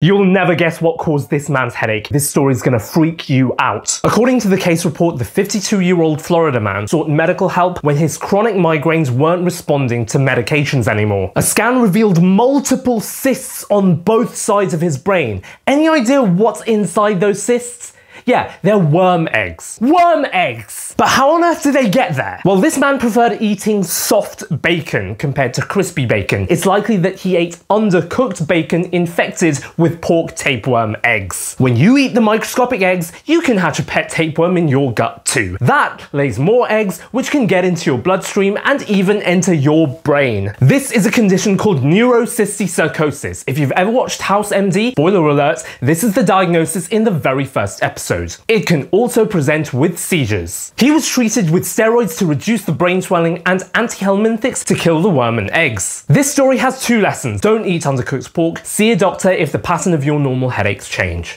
You'll never guess what caused this man's headache. This story is gonna freak you out. According to the case report, the 52 year old Florida man sought medical help when his chronic migraines weren't responding to medications anymore. A scan revealed multiple cysts on both sides of his brain. Any idea what's inside those cysts? Yeah, they're worm eggs. Worm eggs! But how on earth did they get there? Well, this man preferred eating soft bacon compared to crispy bacon. It's likely that he ate undercooked bacon infected with pork tapeworm eggs. When you eat the microscopic eggs, you can hatch a pet tapeworm in your gut too. That lays more eggs, which can get into your bloodstream and even enter your brain. This is a condition called neurocysticercosis. If you've ever watched House MD, spoiler alert, this is the diagnosis in the very first episode episode. It can also present with seizures. He was treated with steroids to reduce the brain swelling and antihelminthics to kill the worm and eggs. This story has two lessons. Don't eat undercooked pork. See a doctor if the pattern of your normal headaches change.